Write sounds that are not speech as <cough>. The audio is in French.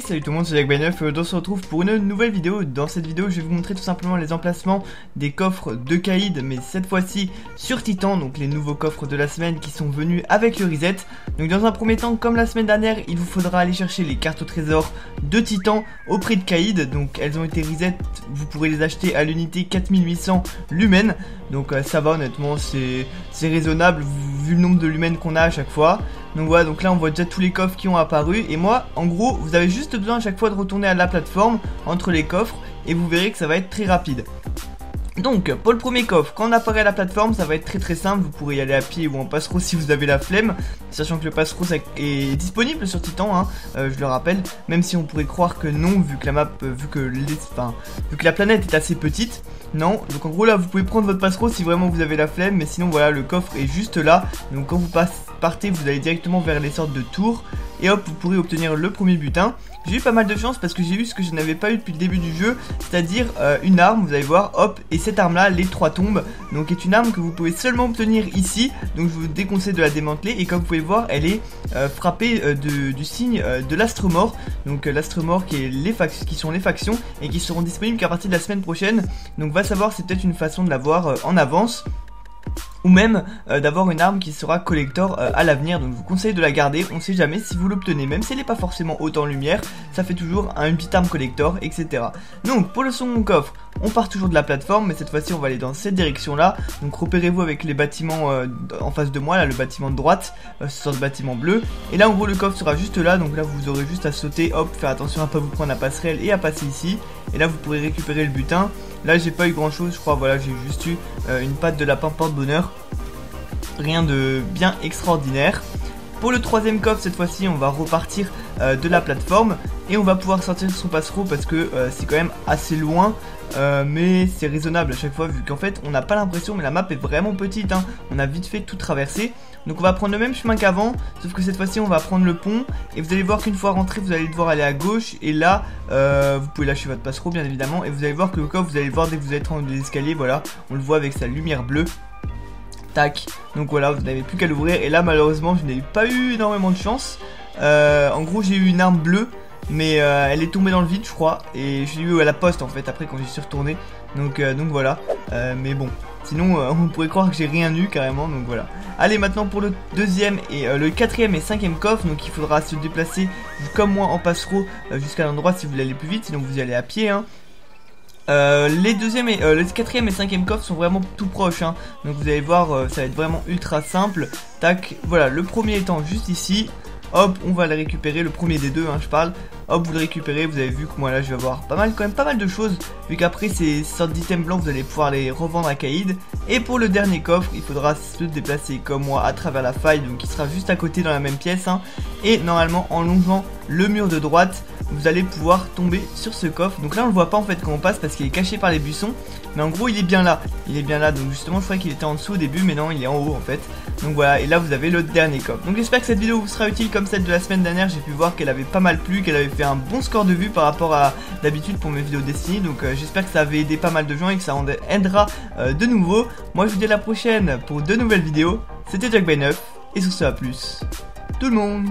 salut tout le monde, c'est Jack 9 et on se retrouve pour une nouvelle vidéo. Dans cette vidéo, je vais vous montrer tout simplement les emplacements des coffres de Kaïd, mais cette fois-ci sur Titan, donc les nouveaux coffres de la semaine qui sont venus avec le reset. Donc dans un premier temps, comme la semaine dernière, il vous faudra aller chercher les cartes au trésor de Titan au prix de Kaïd. Donc elles ont été reset, vous pourrez les acheter à l'unité 4800 lumens. Donc euh, ça va honnêtement, c'est raisonnable vu le nombre de lumens qu'on a à chaque fois. Donc voilà, donc là on voit déjà tous les coffres qui ont apparu. Et moi, en gros, vous avez juste besoin à chaque fois de retourner à la plateforme entre les coffres. Et vous verrez que ça va être très rapide. Donc, pour le premier coffre, quand on apparaît à la plateforme, ça va être très très simple. Vous pourrez y aller à pied ou en passereau si vous avez la flemme. Sachant que le passereau est disponible sur Titan, hein, euh, je le rappelle. Même si on pourrait croire que non, vu que la map, euh, vu que, vu que la planète est assez petite. Non, donc en gros là, vous pouvez prendre votre passereau si vraiment vous avez la flemme. Mais sinon, voilà, le coffre est juste là. Donc quand vous partez, vous allez directement vers les sortes de tours et hop vous pourrez obtenir le premier butin. J'ai eu pas mal de chance parce que j'ai eu ce que je n'avais pas eu depuis le début du jeu, c'est-à-dire euh, une arme, vous allez voir, hop, et cette arme là, les trois tombes, donc est une arme que vous pouvez seulement obtenir ici, donc je vous déconseille de la démanteler, et comme vous pouvez voir, elle est euh, frappée euh, du signe de l'astromort, donc l'astromort qui, est qui sont les factions, et qui seront disponibles qu'à partir de la semaine prochaine, donc va savoir, c'est peut-être une façon de l'avoir en avance ou même euh, d'avoir une arme qui sera collector euh, à l'avenir. Donc je vous conseille de la garder, on sait jamais si vous l'obtenez, même si elle n'est pas forcément autant en lumière, ça fait toujours un, une petite arme collector, etc. Donc pour le second coffre, on part toujours de la plateforme, mais cette fois-ci on va aller dans cette direction là. Donc repérez-vous avec les bâtiments euh, en face de moi, là le bâtiment de droite, ce sort de bâtiment bleu. Et là en gros le coffre sera juste là, donc là vous aurez juste à sauter, hop, faire attention à pas vous prendre la passerelle et à passer ici. Et là vous pourrez récupérer le butin. Là j'ai pas eu grand chose, je crois, voilà j'ai juste eu une patte de lapin porte-bonheur rien de bien extraordinaire. Pour le troisième coffre, cette fois-ci, on va repartir euh, de la plateforme et on va pouvoir sortir son passereau parce que euh, c'est quand même assez loin. Euh, mais c'est raisonnable à chaque fois vu qu'en fait on n'a pas l'impression mais la map est vraiment petite hein. on a vite fait tout traverser donc on va prendre le même chemin qu'avant sauf que cette fois-ci on va prendre le pont et vous allez voir qu'une fois rentré vous allez devoir aller à gauche et là vous pouvez lâcher votre passereau bien évidemment et vous allez voir que le coffre vous allez le voir dès que vous êtes en escaliers voilà on le voit avec sa lumière bleue Tac. Donc voilà, vous n'avez plus qu'à l'ouvrir. Et là, malheureusement, je n'ai pas eu énormément de chance. Euh, en gros, j'ai eu une arme bleue. Mais euh, elle est tombée dans le vide, je crois. Et je l'ai eu à la poste, en fait, après, quand j'y suis retourné. Donc, euh, donc voilà. mais bon. Sinon, <laughs> on pourrait croire que j'ai rien eu, carrément. Donc voilà. Allez, maintenant pour le deuxième et le quatrième et cinquième coffre. Donc il faudra se déplacer, comme moi, en passereau jusqu'à l'endroit si vous voulez aller plus vite. Sinon, vous y allez à pied, hein. Les deuxième et le quatrième et cinquième coffre sont vraiment tout proches hein. donc vous allez voir ça va être vraiment ultra simple tac voilà le premier étant juste ici hop on va le récupérer le premier des deux hein, je parle hop vous le récupérez vous avez vu que moi là je vais avoir pas mal quand même pas mal de choses vu qu'après ces sortes d'items blancs vous allez pouvoir les revendre à Kaïd et pour le dernier coffre il faudra se déplacer comme moi à travers la faille donc il sera juste à côté dans la même pièce hein. et normalement en longeant le mur de droite vous allez pouvoir tomber sur ce coffre. Donc là on le voit pas en fait quand on passe parce qu'il est caché par les buissons. Mais en gros il est bien là. Il est bien là. Donc justement je croyais qu'il était en dessous au début mais non il est en haut en fait. Donc voilà et là vous avez le dernier coffre. Donc j'espère que cette vidéo vous sera utile comme celle de la semaine dernière. J'ai pu voir qu'elle avait pas mal plu, qu'elle avait fait un bon score de vue par rapport à d'habitude pour mes vidéos Destiny. Donc euh, j'espère que ça avait aidé pas mal de gens et que ça en aidera euh, de nouveau. Moi je vous dis à la prochaine pour de nouvelles vidéos. C'était Jack 9 et sur ce à plus tout le monde